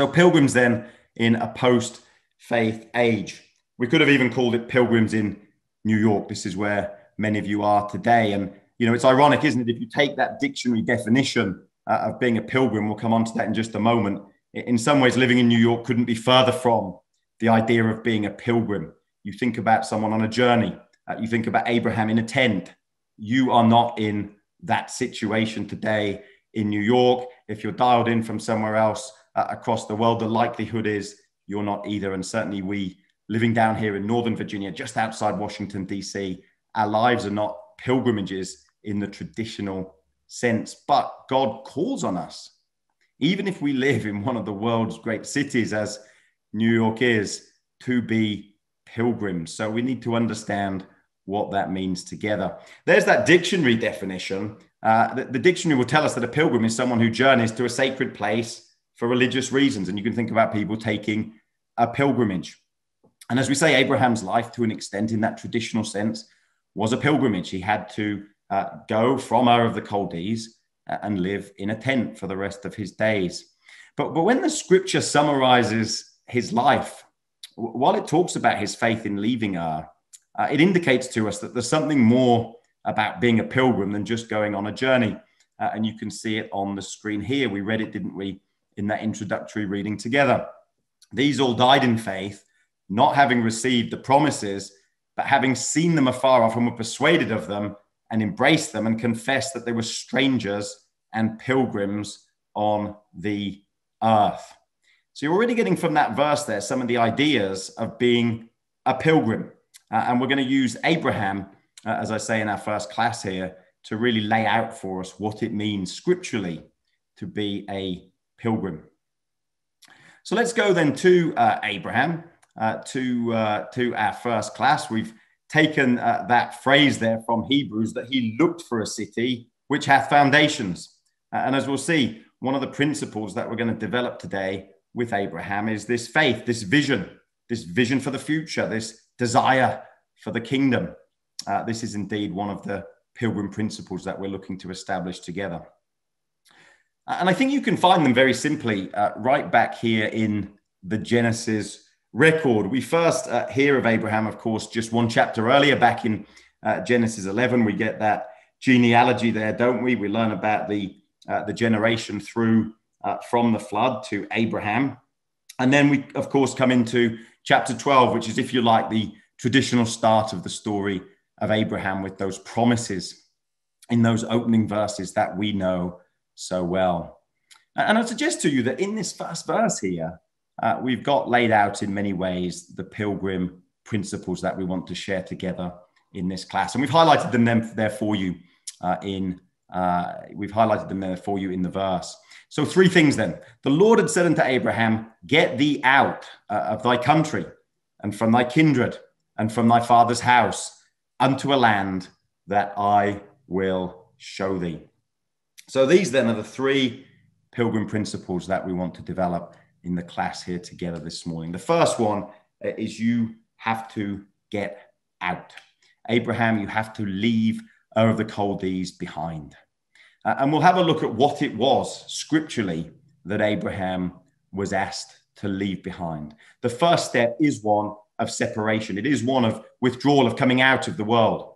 So, pilgrims then in a post faith age. We could have even called it pilgrims in New York. This is where many of you are today. And, you know, it's ironic, isn't it? If you take that dictionary definition uh, of being a pilgrim, we'll come on to that in just a moment. In some ways, living in New York couldn't be further from the idea of being a pilgrim. You think about someone on a journey, uh, you think about Abraham in a tent. You are not in that situation today in New York. If you're dialed in from somewhere else uh, across the world, the likelihood is you're not either. And certainly, we living down here in Northern Virginia, just outside Washington, D.C., our lives are not pilgrimages in the traditional sense, but God calls on us. Even if we live in one of the world's great cities, as New York is, to be pilgrims. So we need to understand what that means together. There's that dictionary definition. Uh, the, the, dictionary will tell us that a pilgrim is someone who journeys to a sacred place for religious reasons. And you can think about people taking a pilgrimage. And as we say, Abraham's life, to an extent, in that traditional sense, was a pilgrimage. He had to uh, go from Ur of the Chaldees uh, and live in a tent for the rest of his days. But, but when the scripture summarizes his life, while it talks about his faith in leaving Ur, uh, it indicates to us that there's something more about being a pilgrim than just going on a journey. Uh, and you can see it on the screen here. We read it, didn't we, in that introductory reading together. These all died in faith, not having received the promises, but having seen them afar off and were persuaded of them and embraced them and confessed that they were strangers and pilgrims on the earth. So you're already getting from that verse there some of the ideas of being a pilgrim. Uh, and we're going to use Abraham, uh, as I say in our first class here, to really lay out for us what it means scripturally to be a pilgrim. So let's go then to uh, Abraham, uh, to, uh, to our first class. We've taken uh, that phrase there from Hebrews that he looked for a city which hath foundations. and as we'll see, one of the principles that we're going to develop today with Abraham is this faith, this vision, this vision for the future, this desire for the kingdom. Uh, this is indeed one of the pilgrim principles that we're looking to establish together. And I think you can find them very simply uh, right back here in the Genesis record. We first uh, hear of Abraham, of course, just one chapter earlier, back in uh, Genesis 11. We get that genealogy there, don't we? We learn about the, uh, the generation through uh, from the flood to Abraham. And then we, of course, come into chapter 12, which is, if you like, the traditional start of the story of Abraham with those promises in those opening verses that we know so well. And I suggest to you that in this first verse here, uh, we've got laid out in many ways the pilgrim principles that we want to share together in this class. And we've highlighted them there for you uh, in, uh, we've highlighted them there for you in the verse. So three things then. The Lord had said unto Abraham, get thee out uh, of thy country and from thy kindred and from thy father's house unto a land that I will show thee. So these then are the three pilgrim principles that we want to develop in the class here together this morning. The first one uh, is you have to get out. Abraham, you have to leave Ur of the Chaldees behind. Uh, and we'll have a look at what it was scripturally that Abraham was asked to leave behind. The first step is one of separation, it is one of withdrawal, of coming out of the world.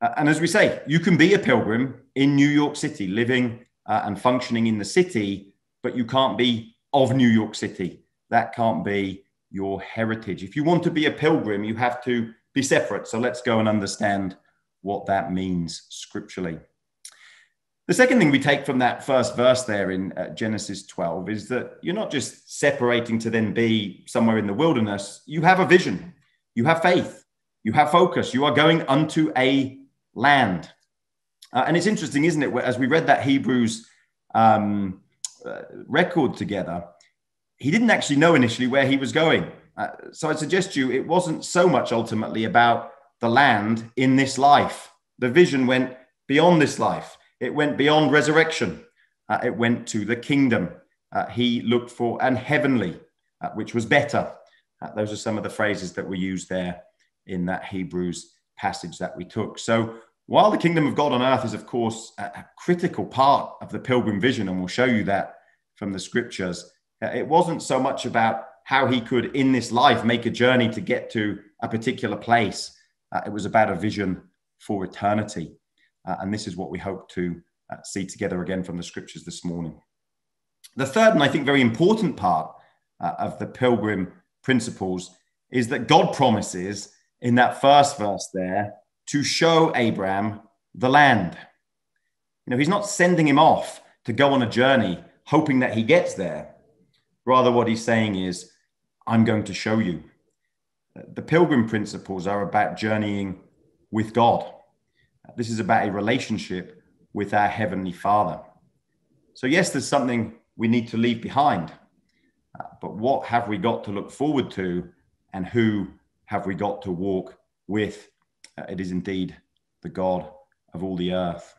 Uh, and as we say, you can be a pilgrim in New York City, living uh, and functioning in the city, but you can't be of New York City. That can't be your heritage. If you want to be a pilgrim, you have to be separate. So let's go and understand what that means scripturally. The second thing we take from that first verse there in uh, Genesis 12 is that you're not just separating to then be somewhere in the wilderness. You have a vision, you have faith, you have focus, you are going unto a land. Uh, and it's interesting, isn't it? As we read that Hebrews um, uh, record together, he didn't actually know initially where he was going. Uh, so I suggest to you, it wasn't so much ultimately about the land in this life. The vision went beyond this life, it went beyond resurrection, uh, it went to the kingdom. Uh, he looked for an heavenly, uh, which was better. those are some of the phrases that were used there in that Hebrews passage that we took. So while the kingdom of God on earth is, of course, a, critical part of the pilgrim vision, and we'll show you that from the scriptures, Uh, it wasn't so much about how he could, in this life, make a journey to get to a particular place. Uh, it was about a vision for eternity. Uh, and this is what we hope to uh, see together again from the scriptures this morning. The third, and I think very important part uh, of the pilgrim principles is that God promises in that first verse there to show Abraham the land. You know, he's not sending him off to go on a journey hoping that he gets there. Rather, what he's saying is, I'm going to show you. The pilgrim principles are about journeying with God. This is about a relationship with our Heavenly Father. So, yes, there's something we need to leave behind, uh, but what have we got to look forward to, and who have we got to walk with? It is indeed the God of all the earth.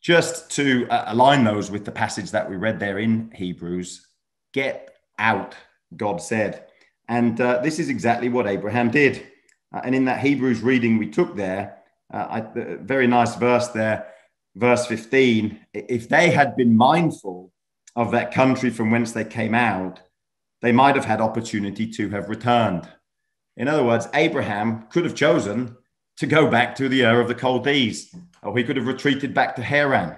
Just to uh, align those with the passage that we read there in Hebrews, get out, God said. And uh, this is exactly what Abraham did. Uh, and in that Hebrews reading we took there, uh, I, the very nice verse there, verse 15 if they had been mindful of that country from whence they came out, they might have had opportunity to have returned. In other words, Abraham could have chosen to go back to the Ur of the Chaldees, or he could have retreated back to Haran.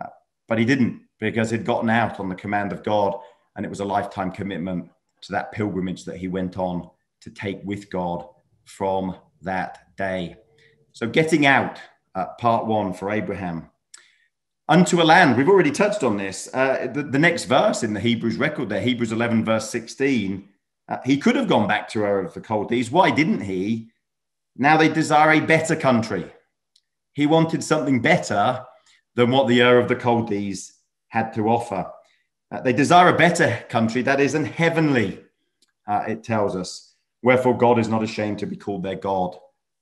Uh, but he didn't because he'd gotten out on the command of God, and it was a lifetime commitment to that pilgrimage that he went on to take with God from that day. So, getting out, uh, part one for Abraham. Unto a land, we've already touched on this. Uh, the, the, next verse in the Hebrews record there, Hebrews 11, verse 16, uh, he could have gone back to Ur of the Chaldees. Why didn't he? Now they desire a better country. He wanted something better than what the of the Chaldees had to offer. Uh, they desire a better country that is an heavenly, uh, it tells us. Wherefore God is not ashamed to be called their God,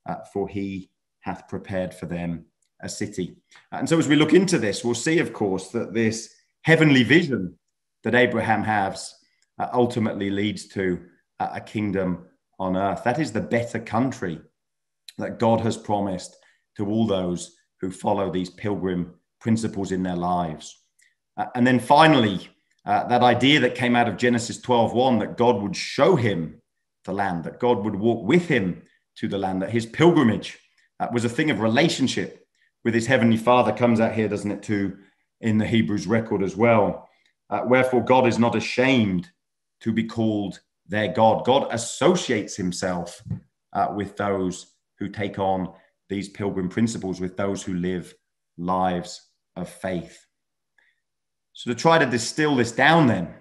uh, for he hath prepared for them a city. And so as we look into this, we'll see, of course, that this heavenly vision that Abraham has uh, ultimately leads to a kingdom on earth. That is the better country that God has promised to all those who follow these pilgrim principles in their lives. Uh, and then finally, uh, that idea that came out of Genesis 12:1 that God would show him the land, that God would walk with him to the land, that his pilgrimage uh, was a thing of relationship with his heavenly Father comes out here, doesn't it, too, in the Hebrews record as well. Uh, wherefore, God is not ashamed to be called their God. God associates himself uh, with those who take on these pilgrim principles with those who live lives of faith. So, to try to distill this down, then,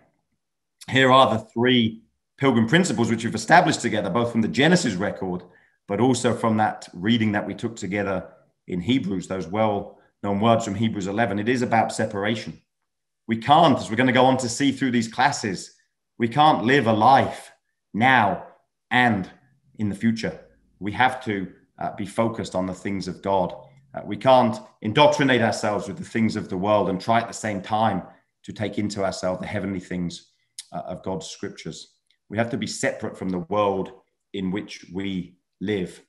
here are the three pilgrim principles which we've established together, both from the Genesis record, but also from that reading that we took together in Hebrews, those well known words from Hebrews 11. It is about separation. We can't, as we're going to go on to see through these classes, we can't live a life now and in the future we have to uh, be focused on the things of God. Uh, we can't indoctrinate ourselves with the things of the world and try at the same time to take into ourselves the heavenly things uh, of God's scriptures. We have to be separate from the world in which we live.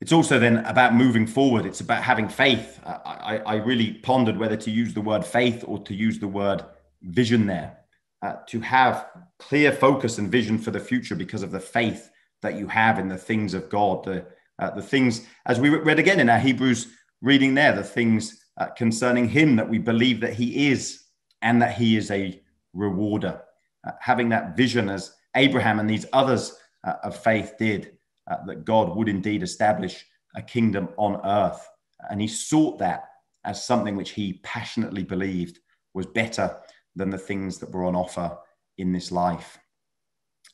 It's also then about moving forward. It's about having faith. I, I really pondered whether to use the word faith or to use the word vision there. Uh, to have clear focus and vision for the future because of the faith that you have in the things of God, the, uh, the things, as we read again in our Hebrews reading there, the things uh, concerning Him that we believe that He is and that He is a rewarder. Uh, having that vision as Abraham and these others uh, of faith did, that God would indeed establish a kingdom on earth. And He sought that as something which He passionately believed was better than the things that were on offer in this life.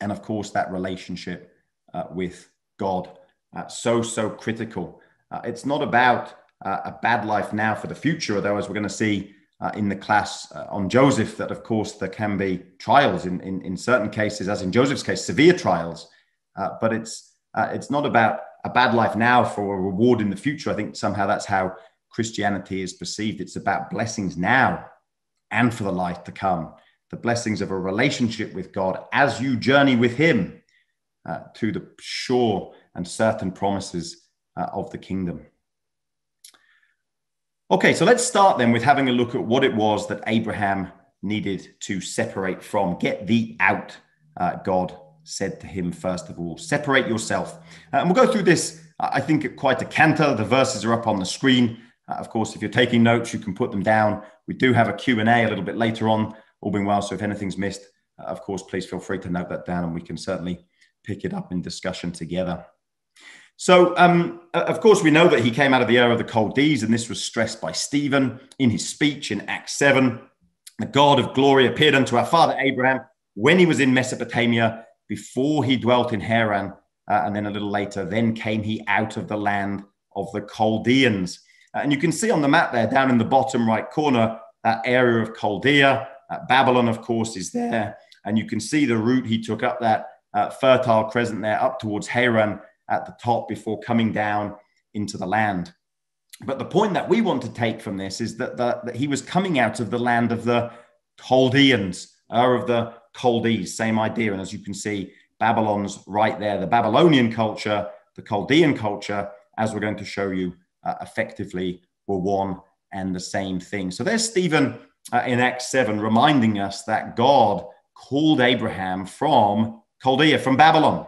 And of course, that relationship uh, with God. Uh, so, so critical. Uh, it's not about uh, a bad life now for the future, although, as we're going to see uh, in the class uh, on Joseph, that of course there can be trials in, in, in certain cases, as in Joseph's case, severe trials. but it's, it's not about a bad life now for a reward in the future. I think somehow that's how Christianity is perceived. It's about blessings now and for the life to come, the blessings of a relationship with God as you journey with Him uh, to the sure and certain promises uh, of the kingdom. Okay, so let's start then with having a look at what it was that Abraham needed to separate from. Get thee out, uh, God said to him, first of all. Separate yourself. Uh, and we'll go through this, I think, quite a canter. The verses are up on the screen. Uh, of course, if you're taking notes, you can put them down. We do have a Q&A a little bit later on, all being well. So if anything's missed, uh, of course, please feel free to note that down and we can certainly pick it up in discussion together. So, um, of course, we know that he came out of the Ur of the Chaldees, and this was stressed by Stephen in his speech in Acts 7. The God of glory appeared unto our father Abraham when he was in Mesopotamia, before he dwelt in Haran. Uh, and then a little later, then came he out of the land of the Chaldeans. Uh, and you can see on the map there, down in the bottom right corner, that area of Chaldea. Uh, Babylon, of course, is there. And you can see the route he took up that uh, fertile crescent there, up towards Haran at the top before coming down into the land. But the point that we want to take from this is that, the, that he was coming out of the land of the Chaldeans, or of the Chaldees, same idea. And as you can see, Babylon's right there. The Babylonian culture, the Chaldean culture, as we're going to show you, uh, effectively were one and the same thing. So there's Stephen uh, in Acts 7 reminding us that God called Abraham from Chaldea, from Babylon.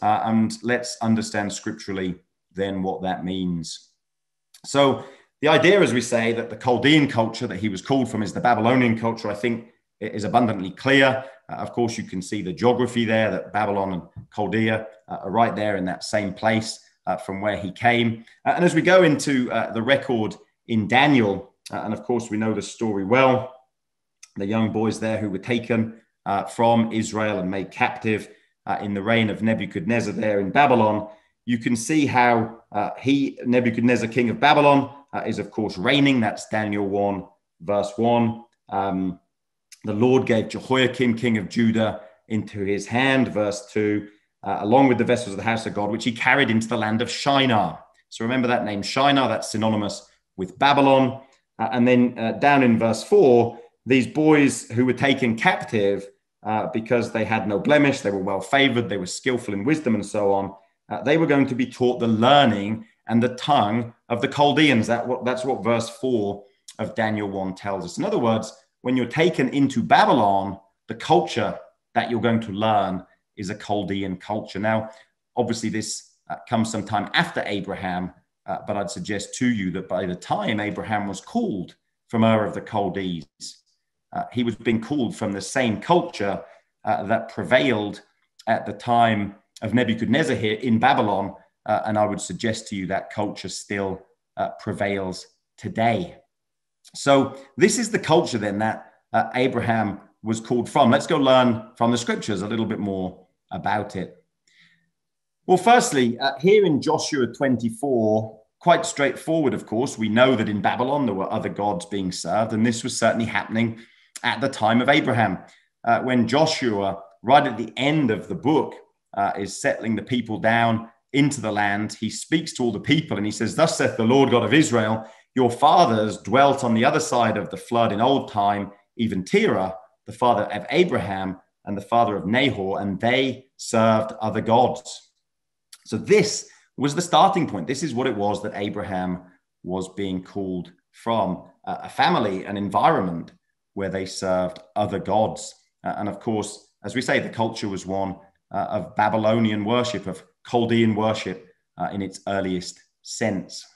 Uh, and let's understand scripturally then what that means. So, the idea, as we say, that the Chaldean culture that he was called from is the Babylonian culture, I think is abundantly clear. Uh, of course, you can see the geography there that Babylon and Chaldea uh, are right there in that same place uh, from where he came. Uh, and as we go into uh, the record in Daniel, uh, and of course, we know the story well the young boys there who were taken from Israel and made captive uh, in the reign of Nebuchadnezzar there in Babylon, you can see how uh, he, Nebuchadnezzar, king of Babylon, uh, is of course reigning. That's Daniel 1, verse 1. Um, the Lord gave Jehoiakim, king of Judah, into his hand, verse 2, uh, along with the vessels of the house of God, which he carried into the land of Shinar. So remember that name, Shinar, that's synonymous with Babylon. Uh, and then uh, down in verse 4, these boys who were taken captive uh, because they had no blemish, they were well favored, they were skillful in wisdom, and so on. Uh, they were going to be taught the learning and the tongue of the Chaldeans. That, that's what verse 4 of Daniel 1 tells us. In other words, when you're taken into Babylon, the culture that you're going to learn is a Chaldean culture. Now, obviously, this uh, comes sometime after Abraham, uh, but I'd suggest to you that by the time Abraham was called from Ur of the Chaldees, uh, he was being called from the same culture uh, that prevailed at the time of Nebuchadnezzar here in Babylon. Uh, and I would suggest to you that culture still uh, prevails today. So, this is the culture then that Abraham was called from. Let's go learn from the scriptures a little bit more about it. Well, firstly, uh, here in Joshua 24, quite straightforward, of course. We know that in Babylon there were other gods being served, and this was certainly happening at the time of Abraham. Uh, when Joshua, right at the end of the book, uh, is settling the people down into the land, he speaks to all the people and he says, Thus saith the Lord God of Israel, your fathers dwelt on the other side of the flood in old time, even Terah, the father of Abraham and the father of Nahor, and they served other gods. So this was the starting point. This is what it was that Abraham was being called from a family, an environment where they served other gods. Uh, and of course, as we say, the culture was one uh, of Babylonian worship, of Chaldean worship uh, in its earliest sense.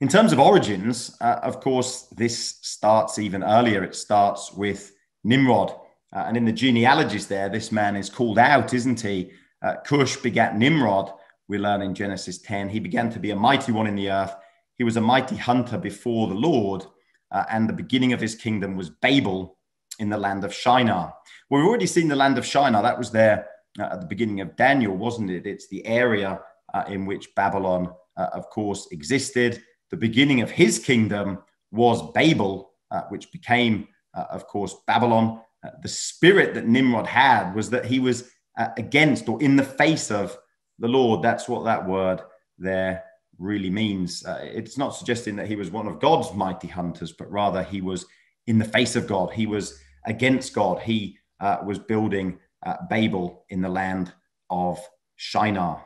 In terms of origins, uh, of course, this starts even earlier. It starts with Nimrod. Uh, and in the genealogies there, this man is called out, isn't he? Uh, Cush begat Nimrod, we learn in Genesis 10. He began to be a mighty one in the earth. He was a mighty hunter before the Lord uh, and the beginning of his kingdom was Babel in the land of Shinar. Well, we've already seen the land of Shinar. That was there uh, at the beginning of Daniel, wasn't it? It's the area uh, in which Babylon, uh, of course, existed. The beginning of his kingdom was Babel, which became, of course, Babylon. The spirit that Nimrod had was that he was against or in the face of the Lord. That's what that word there really means. Uh, it's not suggesting that he was one of God's mighty hunters, but rather he was in the face of God. He was against God. He uh, was building uh, Babel in the land of Shinar.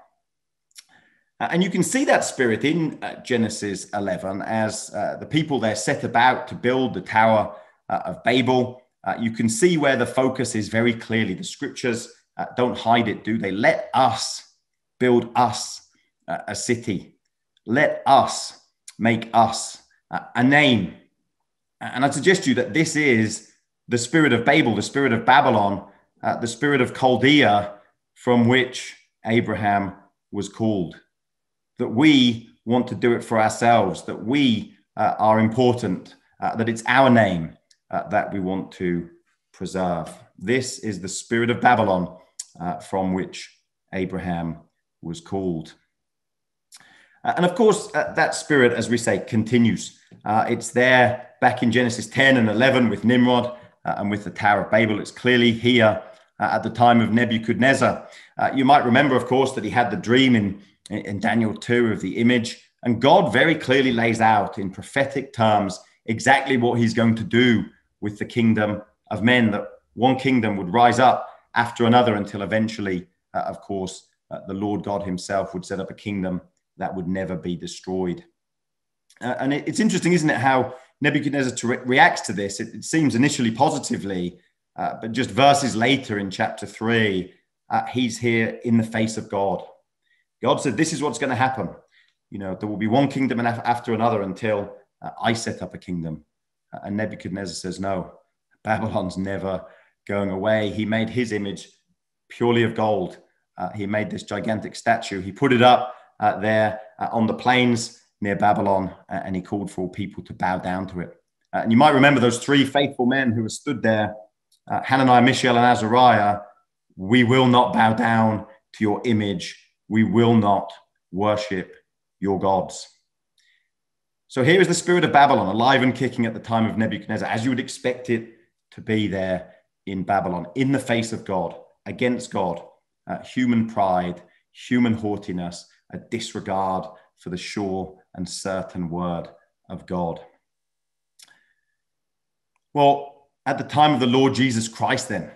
Uh, and you can see that spirit in uh, Genesis 11 as uh, the people there set about to build the Tower uh, of Babel. Uh, you can see where the focus is very clearly. The scriptures uh, don't hide it, do they? Let us build us a city. Let us make us a name. And I suggest to you that this is the spirit of Babel, the spirit of Babylon, the spirit of Chaldea from which Abraham was called that we want to do it for ourselves, that we uh, are important, uh, that it's our name uh, that we want to preserve. This is the spirit of Babylon uh, from which Abraham was called. Uh, and of course, uh, that spirit, as we say, continues. it's there back in Genesis 10 and 11 with Nimrod and with the Tower of Babel. It's clearly here at the time of Nebuchadnezzar. you might remember, of course, that he had the dream in in Daniel 2 of the image. And God very clearly lays out in prophetic terms exactly what he's going to do with the kingdom of men, that one kingdom would rise up after another until eventually, uh, of course, uh, the Lord God himself would set up a kingdom that would never be destroyed. Uh, and it, it's interesting, isn't it, how Nebuchadnezzar re- reacts to this? It, it, seems initially positively, uh, but just verses later in chapter three, uh, he's here in the face of God. God said, This is what's going to happen. You know, there will be one kingdom after another until uh, I set up a kingdom. Uh, and Nebuchadnezzar says, No, Babylon's never going away. He made his image purely of gold. Uh, he made this gigantic statue. He put it up uh, there uh, on the plains near Babylon, uh, and he called for all people to bow down to it. and you might remember those three faithful men who were stood there Hananiah, Mishael, and Azariah. We will not bow down to your image we will not worship your gods. So here is the spirit of Babylon, alive and kicking at the time of Nebuchadnezzar, as you would expect it to be there in Babylon, in the face of God, against God, uh, human pride, human haughtiness, a disregard for the sure and certain word of God. Well, at the time of the Lord Jesus Christ, then,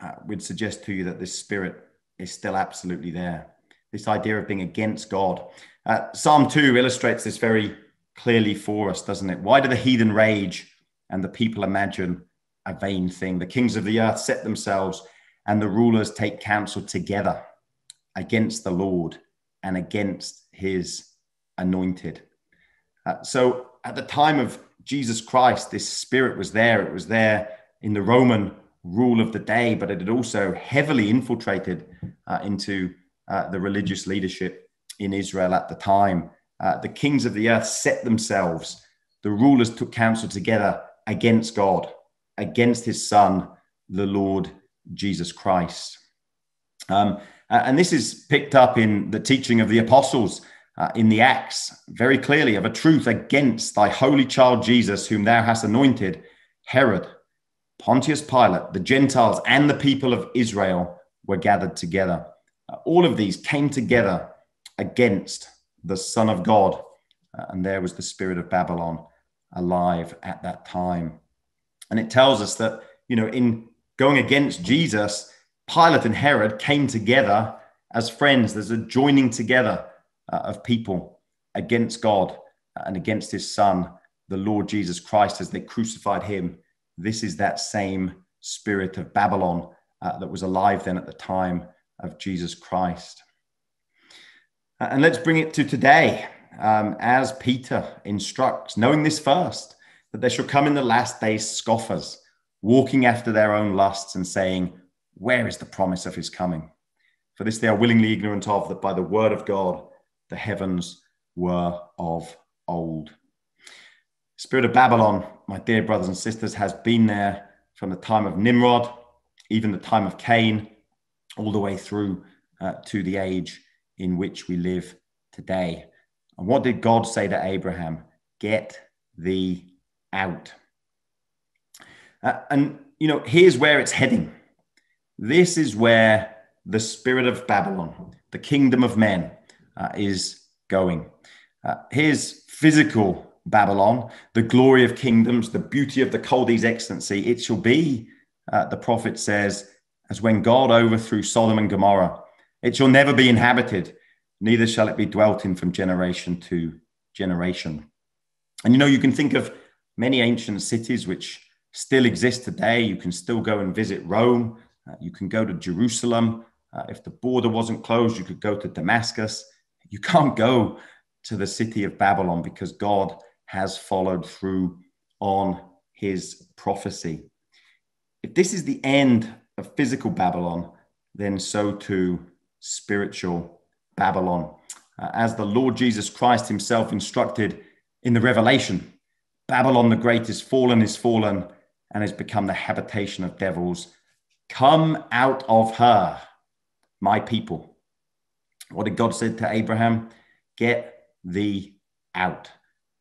uh, we'd suggest to you that this spirit is still absolutely there this idea of being against God. Uh, Psalm 2 illustrates this very clearly for us, doesn't it? Why do the heathen rage and the people imagine a vain thing? The kings of the earth set themselves and the rulers take counsel together against the Lord and against his anointed. Uh, so at the time of Jesus Christ, this spirit was there. It was there in the Roman rule of the day, but it had also heavily infiltrated uh, into uh, the religious leadership in Israel at the time. Uh, the kings of the earth set themselves, the rulers took counsel together against God, against his son, the Lord Jesus Christ. Um, and this is picked up in the teaching of the apostles uh, in the Acts very clearly of a truth against thy holy child Jesus, whom thou hast anointed, Herod, Pontius Pilate, the Gentiles, and the people of Israel were gathered together all of these came together against the Son of God. Uh, and there was the spirit of Babylon alive at that time. And it tells us that, you know, in going against Jesus, Pilate and Herod came together as friends. There's a joining together uh, of people against God and against his son, the Lord Jesus Christ, as they crucified him. This is that same spirit of Babylon uh, that was alive then at the time of Jesus Christ. Uh, and let's bring it to today, um, as Peter instructs, knowing this first, that there shall come in the last days scoffers, walking after their own lusts and saying, Where is the promise of his coming? For this they are willingly ignorant of, that by the word of God the heavens were of old. Spirit of Babylon, my dear brothers and sisters, has been there from the time of Nimrod, even the time of Cain, all the way through uh, to the age in which we live today. And what did God say to Abraham? Get thee out. Uh, and, you know, here's where it's heading. This is where the spirit of Babylon, the kingdom of men, uh, is going. Uh, here's physical Babylon, the glory of kingdoms, the beauty of the Chaldees' excellency. It shall be, uh, the prophet says, as when God overthrew Sodom and Gomorrah. It shall never be inhabited. neither shall it be dwelt in from generation to generation. And you know, you can think of many ancient cities which still exist today. You can still go and visit Rome. Uh, you can go to Jerusalem. Uh, if the border wasn't closed, you could go to Damascus. You can't go to the city of Babylon because God has followed through on his prophecy. If this is the end of physical Babylon, then so too spiritual Babylon. Uh, as the Lord Jesus Christ himself instructed in the Revelation, Babylon the Great is fallen, is fallen, and has become the habitation of devils. Come out of her, my people. What did God say to Abraham? Get thee out.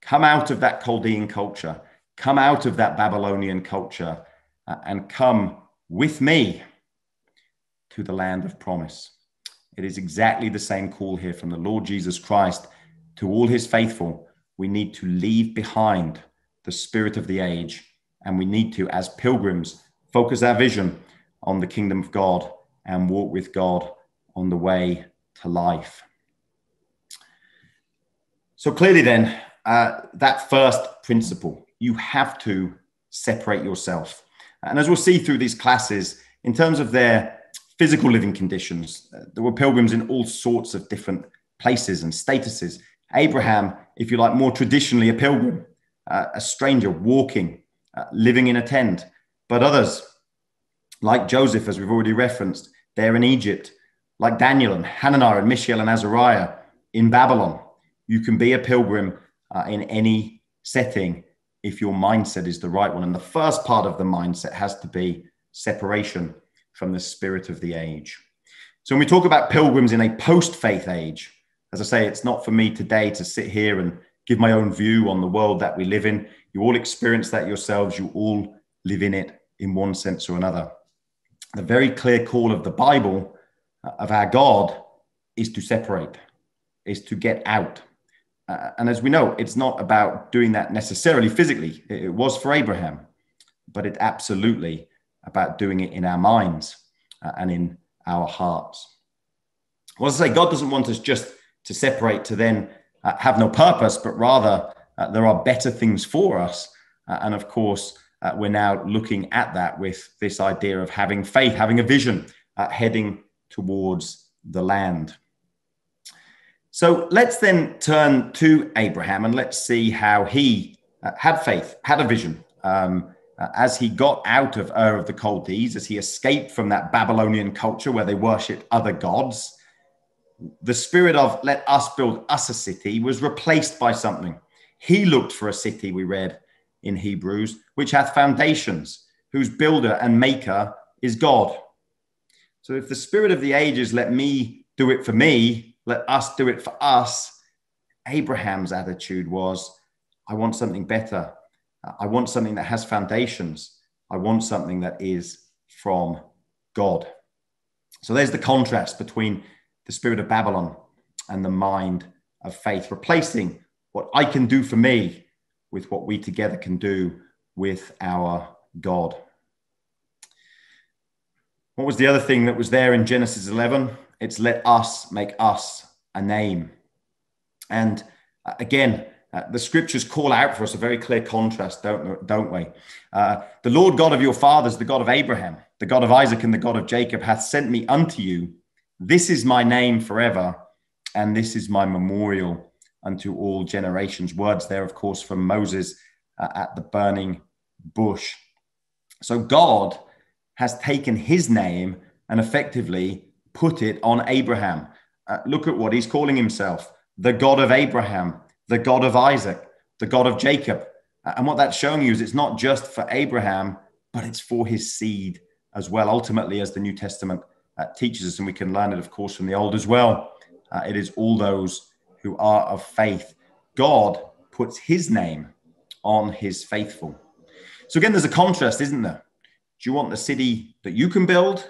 Come out of that Chaldean culture. Come out of that Babylonian culture uh, and come with me to the land of promise. It is exactly the same call here from the Lord Jesus Christ to all his faithful. We need to leave behind the spirit of the age, and we need to, as pilgrims, focus our vision on the kingdom of God and walk with God on the way to life. So, clearly, then, uh, that first principle, you have to separate yourself. And as we'll see through these classes, in terms of their physical living conditions, uh, there were pilgrims in all sorts of different places and statuses. Abraham, if you like, more traditionally a pilgrim, uh, a stranger walking, uh, living in a tent. But others, like Joseph, as we've already referenced, they're in Egypt, like Daniel and Hananiah and Mishael and Azariah in Babylon. You can be a pilgrim uh, in any setting if your mindset is the right one. And the first part of the mindset has to be separation from the spirit of the age. So when we talk about pilgrims in a post faith age, as I say, it's not for me today to sit here and give my own view on the world that we live in. You all experience that yourselves, you all live in it in one sense or another. The very clear call of the Bible, uh, of our God, is to separate, is to get out. Uh, and as we know, it's not about doing that necessarily physically. It, it was for Abraham, but it absolutely about doing it in our minds uh, and in our hearts. Well, as I say, God doesn't want us just to separate to then uh, have no purpose, but rather uh, there are better things for us. Uh, and of course, uh, we're now looking at that with this idea of having faith, having a vision, uh, heading towards the land. So let's then turn to Abraham and let's see how he had faith, had a vision. Um, Uh, as he got out of Ur of the Chaldees, as he escaped from that Babylonian culture where they worshipped other gods, the spirit of let us build us a city was replaced by something. He looked for a city, we read in Hebrews, which hath foundations, whose builder and maker is God. So if the spirit of the ages let me do it for me, let us do it for us, Abraham's attitude was, I want something better. I want something that has foundations. I want something that is from God. So there's the contrast between the spirit of Babylon and the mind of faith, replacing what I can do for me with what we together can do with our God. What was the other thing that was there in Genesis 11? It's let us make us a name. And uh, again, uh, the scriptures call out for us a very clear contrast, don't, don't we? Uh, the Lord God of your fathers, the God of Abraham, the God of Isaac, and the God of Jacob, hath sent me unto you this is my name forever, and this is my memorial unto all generations. Words there, of course, from Moses uh, at the burning bush. So God has taken his name and effectively put it on Abraham. Uh, look at what he's calling himself the God of Abraham, the God of Isaac, the God of Jacob. And what that's showing you is it's not just for Abraham, but it's for his seed as well. Ultimately, as the New Testament uh, teaches us, and we can learn it, of course, from the old as well. Uh, it is all those who are of faith. God puts his name on his faithful. So, again, there's a contrast, isn't there? Do you want the city that you can build,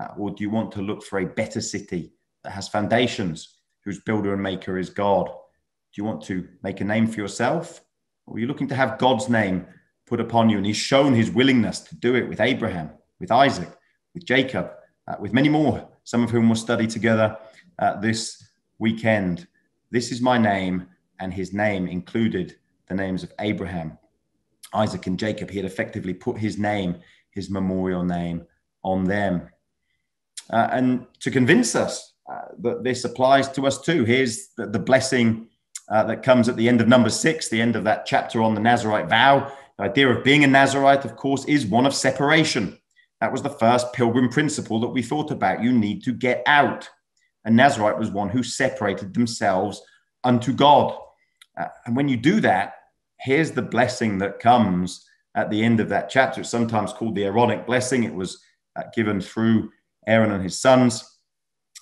uh, or do you want to look for a better city that has foundations, whose builder and maker is God? Do you want to make a name for yourself, or are you looking to have God's name put upon you? And he's shown his willingness to do it with Abraham, with Isaac, with Jacob, uh, with many more, some of whom we'll study together uh, this weekend. This is my name, and his name included the names of Abraham, Isaac, and Jacob. He had effectively put his name, his memorial name, on them. Uh, and to convince us uh, that this applies to us too, here's the, the blessing uh, that comes at the end of number six, the end of that chapter on the Nazarite vow. The idea of being a Nazarite, of course, is one of separation. That was the first pilgrim principle that we thought about. You need to get out. A Nazarite was one who separated themselves unto God. Uh, and when you do that, here's the blessing that comes at the end of that chapter. It's sometimes called the Aaronic blessing. It was uh, given through Aaron and his sons.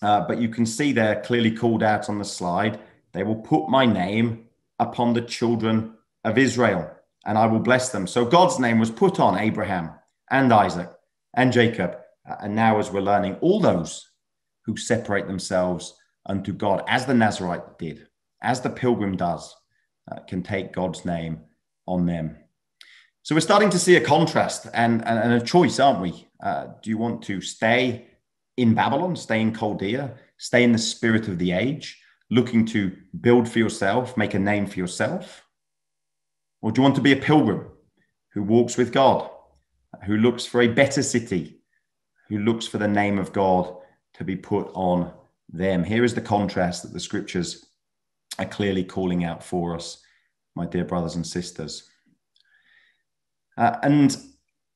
Uh, but you can see there clearly called out on the slide they will put my name upon the children of Israel, and I will bless them. So God's name was put on Abraham and Isaac and Jacob. Uh, and now, as we're learning, all those who separate themselves unto God, as the Nazarite did, as the pilgrim does, uh, can take God's name on them. So we're starting to see a contrast and, and, and a choice, aren't we? Uh, do you want to stay in Babylon, stay in Chaldea, stay in the spirit of the age? Looking to build for yourself, make a name for yourself? Or do you want to be a pilgrim who walks with God, who looks for a better city, who looks for the name of God to be put on them? Here is the contrast that the scriptures are clearly calling out for us, my dear brothers and sisters. Uh, and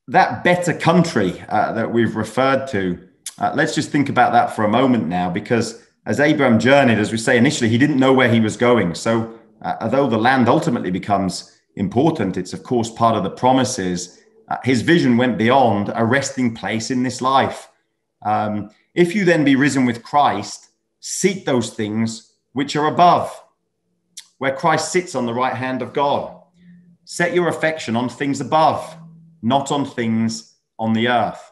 that better country uh, that we've referred to, uh, let's just think about that for a moment now, because as Abraham journeyed, as we say initially, he didn't know where he was going. So, uh, although the land ultimately becomes important, it's of course part of the promises. Uh, his vision went beyond a resting place in this life. Um, if you then be risen with Christ, seek those things which are above, where Christ sits on the right hand of God. Set your affection on things above, not on things on the earth.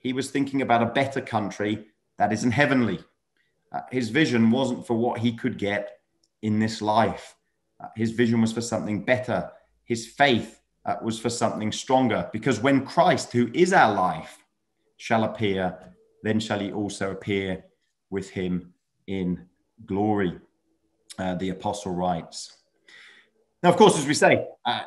He was thinking about a better country that isn't heavenly. Uh, his vision wasn't for what he could get in this life. Uh, his vision was for something better. His faith uh, was for something stronger. Because when Christ, who is our life, shall appear, then shall he also appear with him in glory. Uh, the apostle writes. Now, of course, as we say, uh,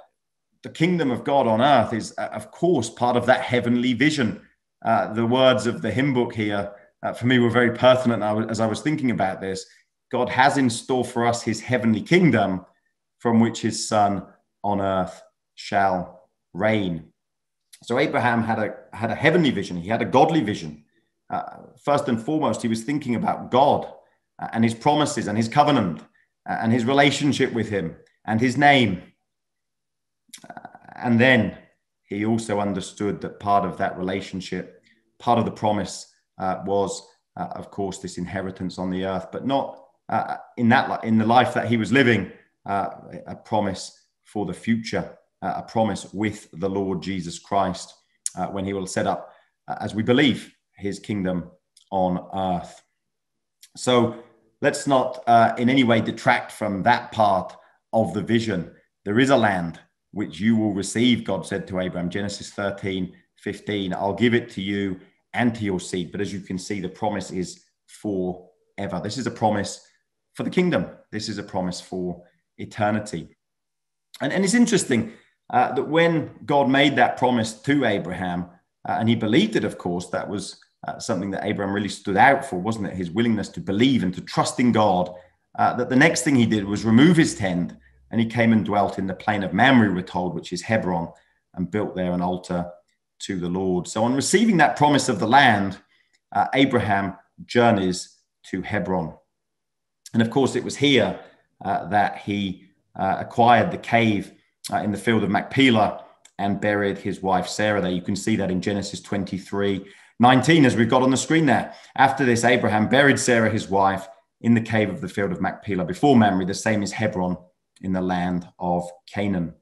the kingdom of God on earth is, of course, part of that heavenly vision. the words of the hymn book here uh, for me were very pertinent as I was thinking about this. God has in store for us his heavenly kingdom from which his son on earth shall reign. So Abraham had a, had a heavenly vision, he had a godly vision. Uh, first and foremost, he was thinking about God uh, and his promises and his covenant uh, and his relationship with him and his name. Uh, and then he also understood that part of that relationship, part of the promise, uh, was, uh, of course, this inheritance on the earth, but not uh, in that in the life that he was living, uh, a promise for the future, uh, a promise with the Lord Jesus Christ when he will set up, as we believe, his kingdom on earth. So let's not in any way detract from that part of the vision. There is a land which you will receive, God said to Abraham, Genesis 13, 15. I'll give it to you and to your seed. But as you can see, the promise is forever. This is a promise for the kingdom. This is a promise for eternity. And, and it's interesting uh, that when God made that promise to Abraham, uh, and he believed it, of course, that was uh, something that Abraham really stood out for, wasn't it? His willingness to believe and to trust in God. Uh, that the next thing he did was remove his tent and he came and dwelt in the plain of Mamre, we're told, which is Hebron, and built there an altar to the Lord. So, on receiving that promise of the land, uh, Abraham journeys to Hebron. And of course, it was here uh, that he uh, acquired the cave uh, in the field of Machpelah and buried his wife Sarah there. You can see that in Genesis 23 19, as we've got on the screen there. After this, Abraham buried Sarah, his wife, in the cave of the field of Machpelah before Mamre, the same as Hebron in the land of Canaan.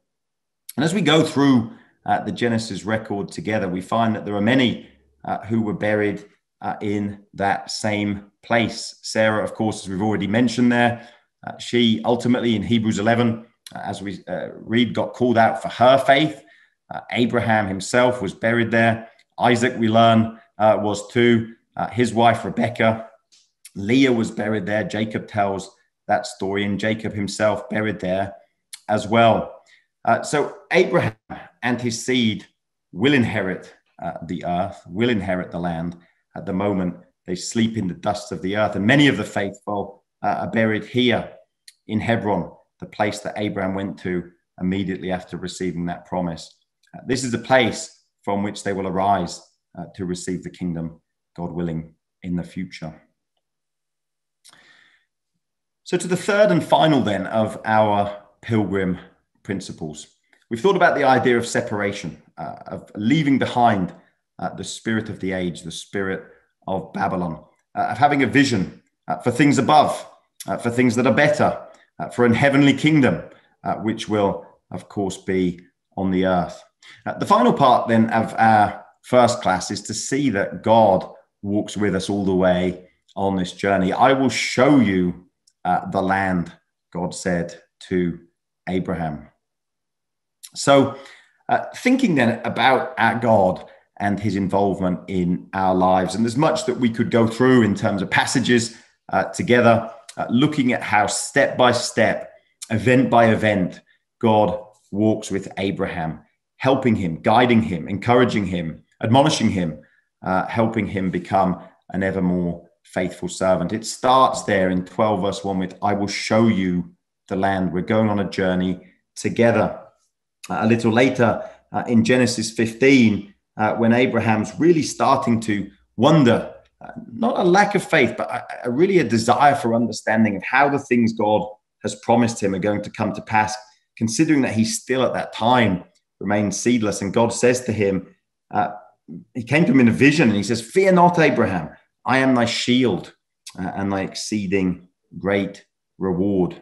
And as we go through uh, the Genesis record together, we find that there are many uh, who were buried uh, in that same place. Sarah, of course, as we've already mentioned there, uh, she ultimately in Hebrews 11, uh, as we uh, read, got called out for her faith. Abraham himself was buried there. Isaac, we learn, was too. his wife, Rebecca, Leah was buried there. Jacob tells that story, and Jacob himself buried there as well. Uh, so Abraham and his seed will inherit uh, the earth, will inherit the land. At the moment, they sleep in the dust of the earth, and many of the faithful uh, are buried here in Hebron, the place that Abraham went to immediately after receiving that promise. Uh, this is the place from which they will arise uh, to receive the kingdom, God willing, in the future. So, to the third and final then of our pilgrim principles. We've thought about the idea of separation, uh, of leaving behind uh, the spirit of the age, the spirit of Babylon, uh, of having a vision uh, for things above, uh, for things that are better, uh, for an heavenly kingdom, which will, of course, be on the earth. the final part then of our first class is to see that God walks with us all the way on this journey. I will show you the land, God said to Abraham. So, uh, thinking then about our God and his involvement in our lives, and there's much that we could go through in terms of passages uh, together, uh, looking at how step by step, event by event, God walks with Abraham, helping him, guiding him, encouraging him, admonishing him, uh, helping him become an ever more faithful servant. It starts there in 12 verse 1 with, I will show you the land. We're going on a journey together. A little later uh, in Genesis 15, uh, when Abraham's really starting to wonder, uh, not a lack of faith, but a, a really a desire for understanding of how the things God has promised him are going to come to pass, considering that he still at that time remains seedless. And God says to him, uh, he came to him in a vision and he says, Fear not, Abraham, I am thy shield uh, and thy exceeding great reward.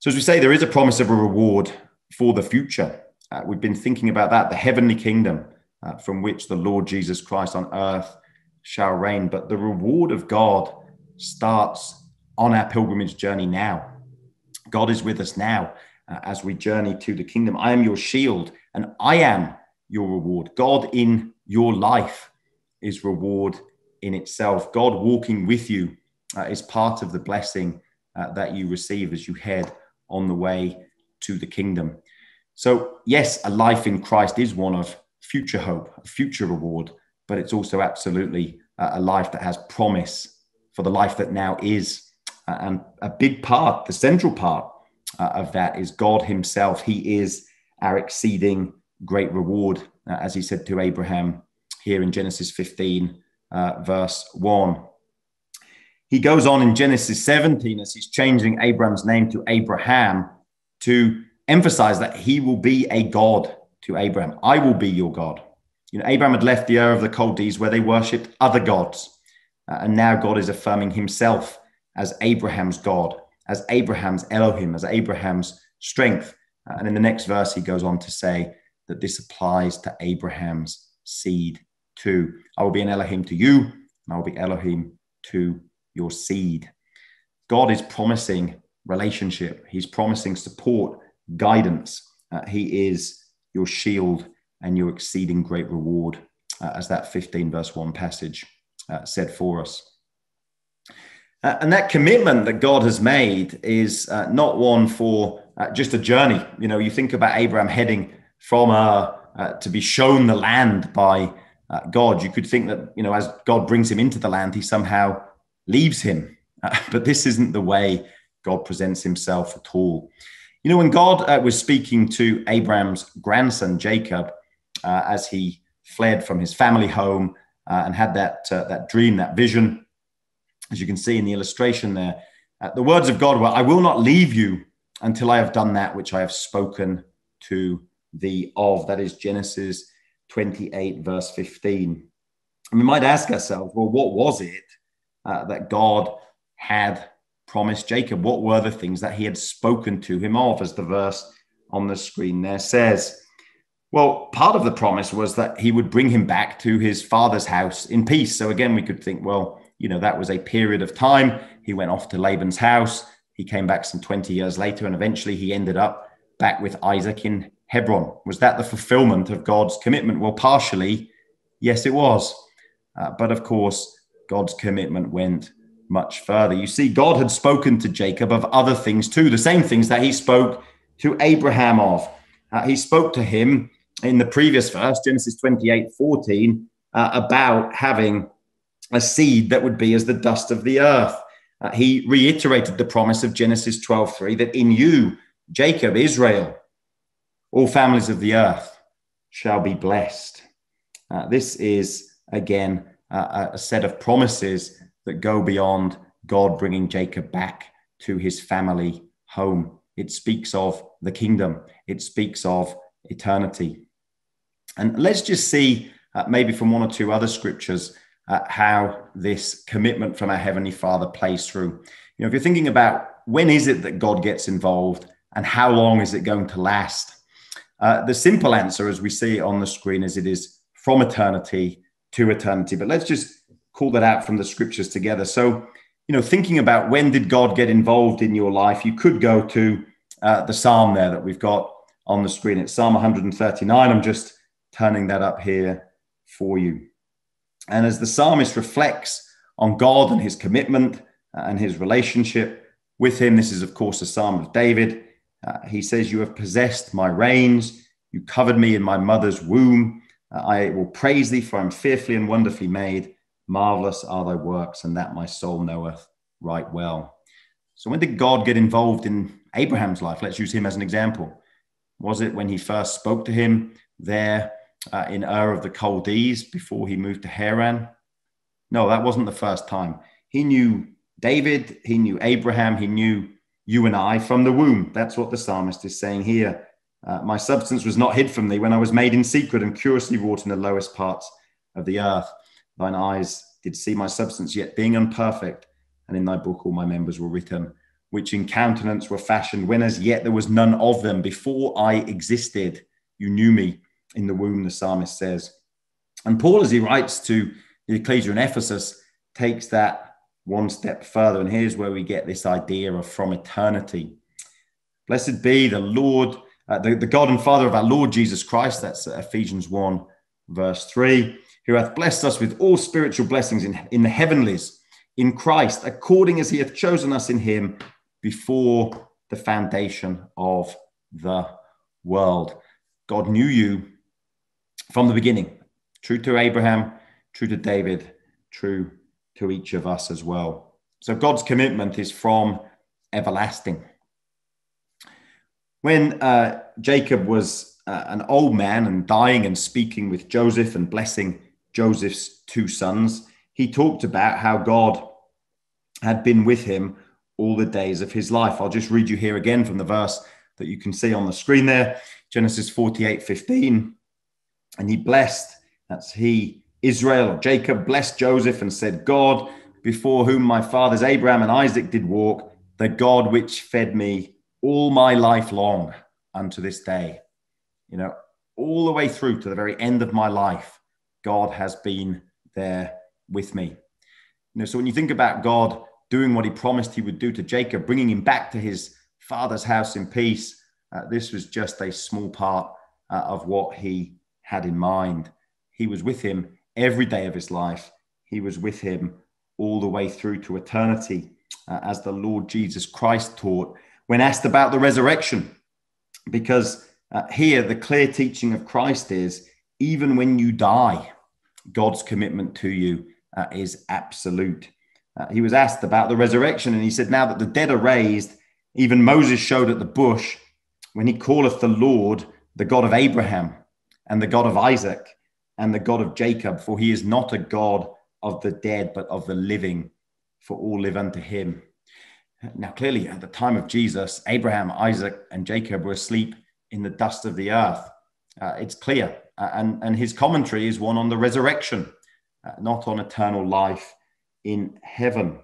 So, as we say, there is a promise of a reward for the future. Uh, we've been thinking about that, the heavenly kingdom uh, from which the Lord Jesus Christ on earth shall reign. But the reward of God starts on our pilgrimage journey now. God is with us now uh, as we journey to the kingdom. I am your shield and I am your reward. God in your life is reward in itself. God walking with you uh, is part of the blessing uh, that you receive as you head on the way to the kingdom. So, yes, a life in Christ is one of future hope, future reward, but it's also absolutely a life that has promise for the life that now is. And a big part, the central part uh, of that is God Himself. He is our exceeding great reward, uh, as He said to Abraham here in Genesis 15, uh, verse 1. He goes on in Genesis 17 as he's changing Abram's name to Abraham to emphasize that he will be a God to Abraham. I will be your God. You know, Abraham had left the Ur of the Chaldees where they worshipped other gods. Uh, and now God is affirming himself as Abraham's God, as Abraham's Elohim, as Abraham's strength. Uh, and in the next verse, he goes on to say that this applies to Abraham's seed too. I will be an Elohim to you, and I will be Elohim to your seed. God is promising relationship, He's promising support, guidance. Uh, he is your shield and your exceeding great reward, uh, as that 15 verse 1 passage uh, said for us. Uh, and that commitment that God has made is uh, not one for just a journey. You know, you think about Abraham heading from to be shown the land by God. You could think that, you know, as God brings him into the land, he somehow leaves him. Uh, but this isn't the way God presents himself at all. You know, when God uh, was speaking to Abraham's grandson, Jacob, uh, as he fled from his family home uh, and had that, uh, that dream, that vision, as you can see in the illustration there, uh, the words of God were, I will not leave you until I have done that which I have spoken to thee of. That is Genesis 28, verse 15. And we might ask ourselves, well, what was it uh, that God had promised Jacob? What were the things that he had spoken to him of, as the verse on the screen there says? Well, part of the promise was that he would bring him back to his father's house in peace. So again, we could think, well, you know, that was a period of time. He went off to Laban's house. He came back some 20 years later, and eventually he ended up back with Isaac in Hebron. Was that the fulfillment of God's commitment? Well, partially, yes, it was. Uh, but of course, God's commitment went much further. You see, God had spoken to Jacob of other things too, the same things that he spoke to Abraham of. Uh, he spoke to him in the previous verse, Genesis 28 14, uh, about having a seed that would be as the dust of the earth. Uh, he reiterated the promise of Genesis 12 3 that in you, Jacob, Israel, all families of the earth shall be blessed. Uh, this is, again, a set of promises that go beyond God bringing Jacob back to his family home. It speaks of the kingdom, it speaks of eternity. And let's just see, uh, maybe from one or two other scriptures, uh, how this commitment from our Heavenly Father plays through. You know, if you're thinking about when is it that God gets involved and how long is it going to last? Uh, the simple answer, as we see on the screen, is it is from eternity to eternity. But let's just call that out from the scriptures together. So, you know, thinking about when did God get involved in your life, you could go to uh, the psalm there that we've got on the screen. It's Psalm 139. I'm just turning that up here for you. And as the psalmist reflects on God and his commitment uh, and his relationship with him, this is, of course, a psalm of David. Uh, he says, You have possessed my reins, you covered me in my mother's womb. Uh, I will praise thee, for I'm fearfully and wonderfully made. Marvelous are thy works, and that my soul knoweth right well. So, when did God get involved in Abraham's life? Let's use him as an example. Was it when he first spoke to him there uh, in Ur of the Chaldees before he moved to Haran? No, that wasn't the first time. He knew David, he knew Abraham, he knew you and I from the womb. That's what the psalmist is saying here. Uh, my substance was not hid from thee when I was made in secret and curiously wrought in the lowest parts of the earth. Thine eyes did see my substance, yet being imperfect, and in thy book all my members were written, which in countenance were fashioned, when as yet there was none of them. Before I existed, you knew me in the womb, the psalmist says. And Paul, as he writes to the ecclesia in Ephesus, takes that one step further. And here's where we get this idea of from eternity. Blessed be the Lord, uh, the, the God and Father of our Lord Jesus Christ. That's Ephesians 1, verse 3 who hath blessed us with all spiritual blessings in, in the heavenlies in Christ, according as he hath chosen us in him before the foundation of the world. God knew you from the beginning, true to Abraham, true to David, true to each of us as well. So God's commitment is from everlasting. When uh, Jacob was uh, an old man and dying and speaking with Joseph and blessing Joseph's two sons, he talked about how God had been with him all the days of his life. I'll just read you here again from the verse that you can see on the screen there Genesis 48 15. And he blessed, that's he, Israel Jacob, blessed Joseph and said, God, before whom my fathers Abraham and Isaac did walk, the God which fed me all my life long unto this day. You know, all the way through to the very end of my life, God has been there with me. You know, so when you think about God doing what he promised he would do to Jacob, bringing him back to his father's house in peace, uh, this was just a small part uh, of what he had in mind. He was with him every day of his life. He was with him all the way through to eternity, uh, as the Lord Jesus Christ taught when asked about the resurrection. Because uh, here, the clear teaching of Christ is even when you die, God's commitment to you uh, is absolute. Uh, he was asked about the resurrection, and he said, Now that the dead are raised, even Moses showed at the bush when he calleth the Lord the God of Abraham and the God of Isaac and the God of Jacob, for he is not a God of the dead, but of the living, for all live unto him. Now, clearly, at the time of Jesus, Abraham, Isaac, and Jacob were asleep in the dust of the earth. Uh, it's clear and, and his commentary is one on the resurrection, uh, not on eternal life in heaven.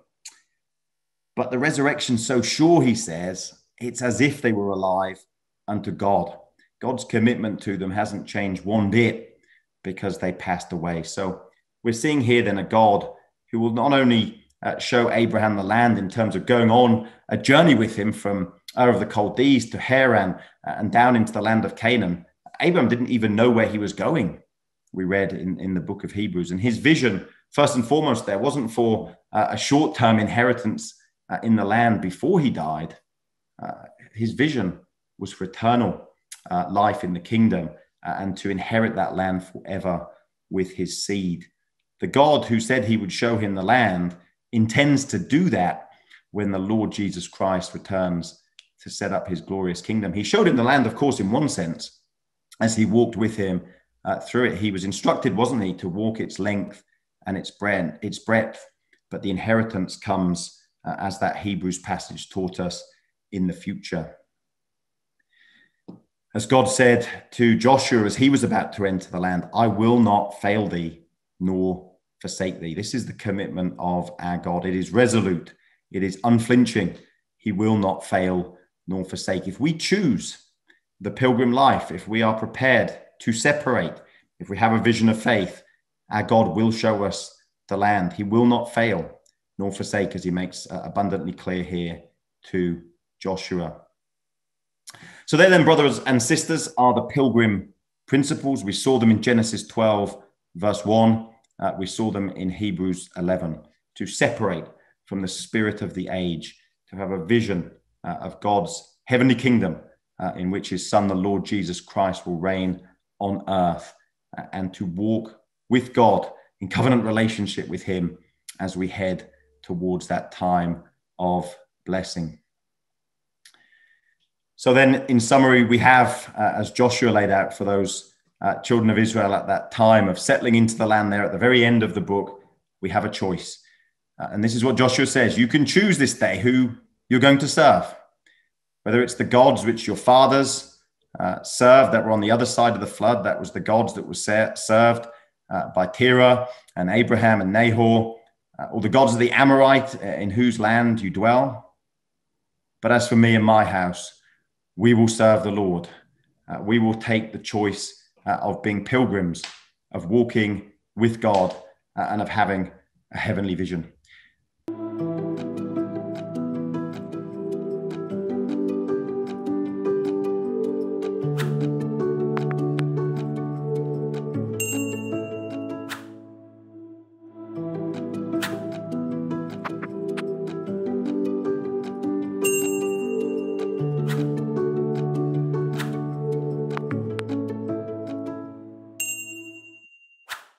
But the resurrection, so sure, he says, it's as if they were alive unto God. God's commitment to them hasn't changed one bit because they passed away. So we're seeing here then a God who will not only uh, show Abraham the land in terms of going on a journey with him from Ur of the Chaldees to Haran uh, and down into the land of Canaan, Abraham didn't even know where he was going. we read in, in the book of Hebrews. And his vision, first and foremost, there wasn't for uh, a short term inheritance uh, in the land before he died. Uh, his vision was for eternal uh, life in the kingdom uh, and to inherit that land forever with his seed. The God who said he would show him the land intends to do that when the Lord Jesus Christ returns to set up his glorious kingdom. He showed him the land, of course, in one sense, as he walked with him uh, through it. He was instructed, wasn't he, to walk its length and its breadth, its breadth. But the inheritance comes, uh, as that Hebrews passage taught us, in the future. As God said to Joshua as he was about to enter the land, I will not fail thee nor forsake thee. This is the commitment of our God. It is resolute, it is unflinching. He will not fail nor forsake. If we choose the pilgrim life, if we are prepared to separate, if we have a vision of faith, our God will show us the land. He will not fail nor forsake, as he makes uh, abundantly clear here to Joshua. So, there then, brothers and sisters, are the pilgrim principles. We saw them in Genesis 12, verse 1. Uh, we saw them in Hebrews 11 to separate from the spirit of the age, to have a vision uh, of God's heavenly kingdom uh, in which his son, the Lord Jesus Christ, will reign on earth, uh, and to walk with God in covenant relationship with him as we head towards that time of blessing. So, then in summary, we have, uh, as Joshua laid out for those uh, children of Israel at that time of settling into the land there at the very end of the book, we have a choice. Uh, and this is what Joshua says you can choose this day who you're going to serve whether it's the gods which your fathers uh, served that were on the other side of the flood, that was the gods that were served uh, by Terah and Abraham and Nahor, uh, or the gods of the Amorite uh, in whose land you dwell. But as for me and my house, we will serve the Lord. Uh, we will take the choice uh, of being pilgrims, of walking with God, and of having a heavenly vision.